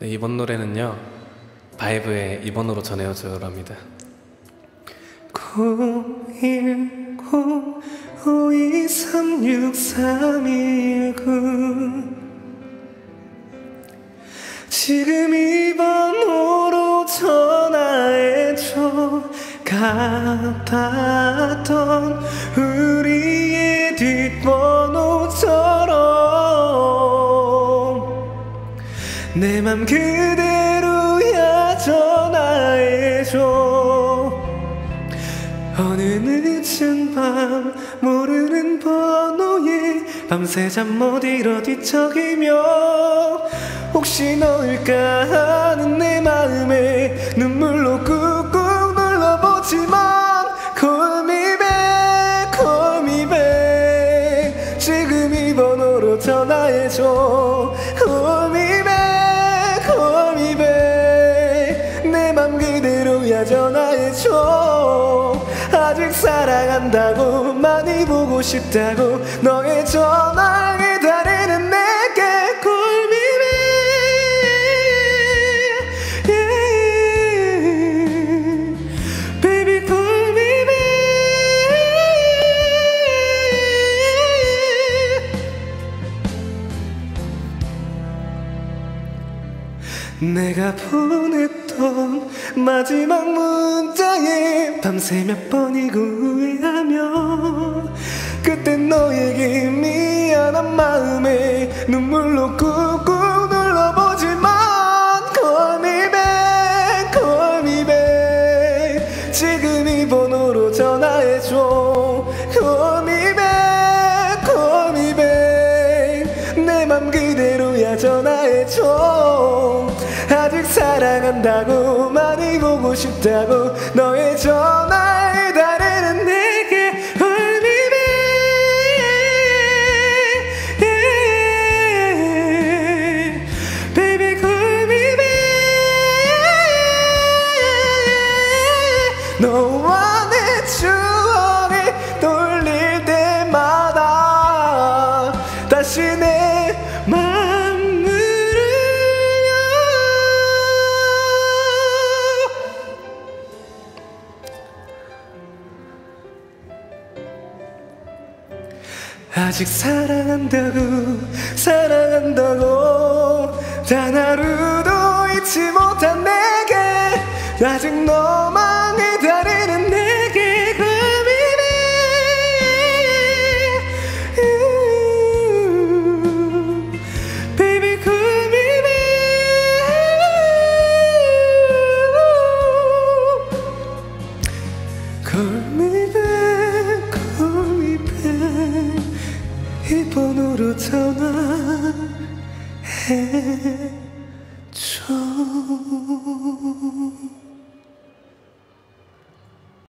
네, 이번 노래는요 바이브의 2번으로 전해요죠랍니다. 010-5236-319 지금 이 번호로 전화해줘. 같았던 우리의 뒷번호처 내 맘 그대로야 전화해줘 어느 늦은 밤 모르는 번호에 밤새 잠 못 이뤄 뒤척이며. 혹시 너일까 하는 내 마음에 눈물로 꾹꾹 눌러보지만 Call me back, call me back 지금 이 번호로 전화해줘 아직 사랑한다고 많이 보고 싶다고 너의 전화 기 내가 보냈던 마지막 문자에 밤새 몇 번이고 후회하며 그때 너에게 미안한 마음에 눈물로 꾹꾹 눌러보지만 Call me back, call me back. 지금 이 번호로 전화해줘 맘 그대로야 전화해줘. 아직 사랑한다고 많이 보고 싶다고 너의 전화 아직 사랑한다고 사랑한다고 단 하루도 잊지 못한 내게 아직 너만 해줘